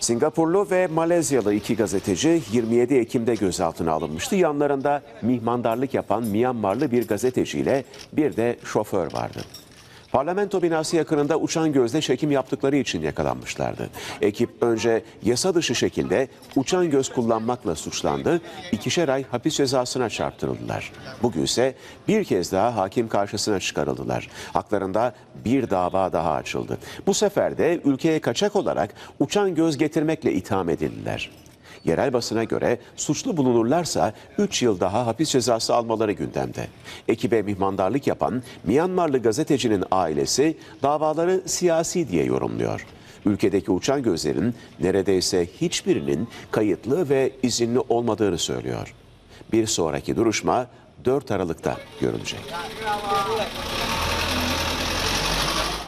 Singapurlu ve Malezyalı iki gazeteci 27 Ekim'de gözaltına alınmıştı. Yanlarında mihmandarlık yapan Myanmarlı bir gazeteciyle bir de şoför vardı. Parlamento binası yakınında uçan gözle çekim yaptıkları için yakalanmışlardı. Ekip önce yasa dışı şekilde uçan göz kullanmakla suçlandı. İkişer ay hapis cezasına çarptırıldılar. Bugünse bir kez daha hakim karşısına çıkarıldılar. Haklarında bir dava daha açıldı. Bu sefer de ülkeye kaçak olarak uçan göz getirmekle itham edildiler. Yerel basına göre suçlu bulunurlarsa 3 yıl daha hapis cezası almaları gündemde. Ekibe mihmandarlık yapan Myanmarlı gazetecinin ailesi davaları siyasi diye yorumluyor. Ülkedeki uçan gözlerin neredeyse hiçbirinin kayıtlı ve izinli olmadığını söylüyor. Bir sonraki duruşma 4 Aralık'ta görülecek.